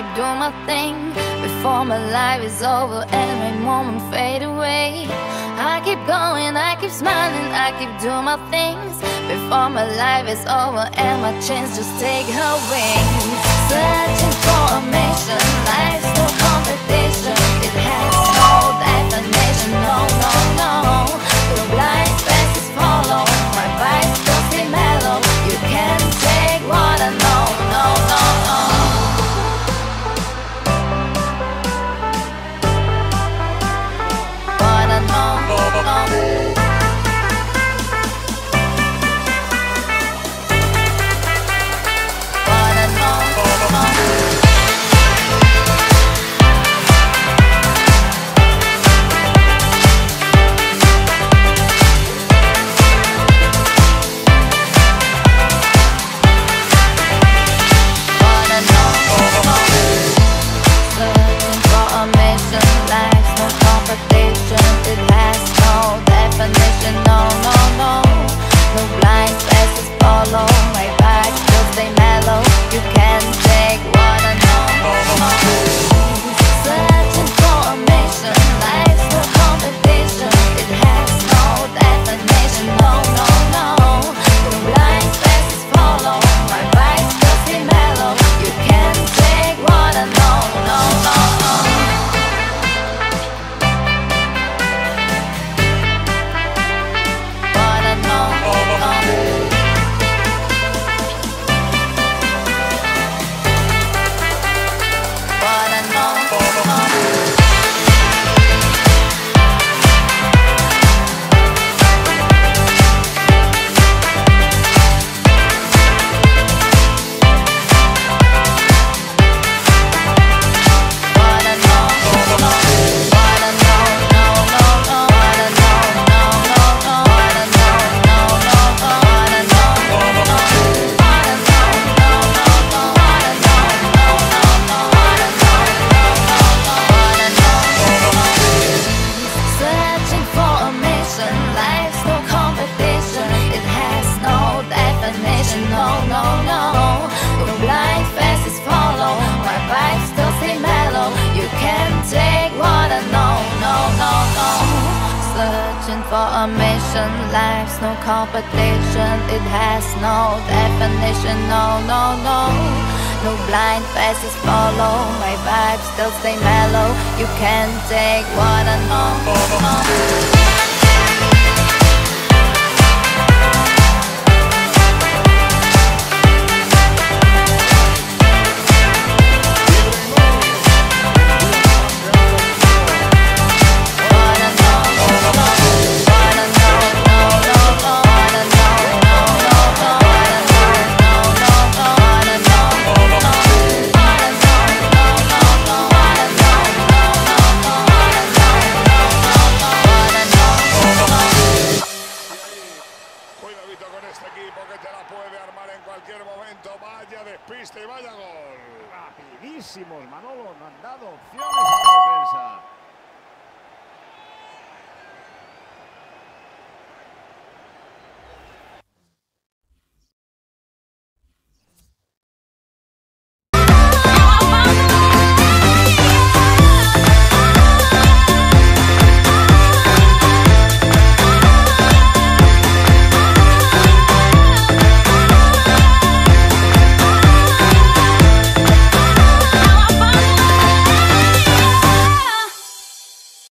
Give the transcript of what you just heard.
keep doing my thing Before my life is over Every moment fade away. I keep going, I keep smiling I keep doing my things Before my life is over And my chance just take her wings. Searching for a mission, life's Mission Life's no competition. It has no definition. No, no, no. No blind faces follow. My vibes still stay mellow. You can't take what I know, know. puede armar en cualquier momento. Vaya despiste y vaya gol. Rapidísimos, Manolo. No han dado opciones a la defensa.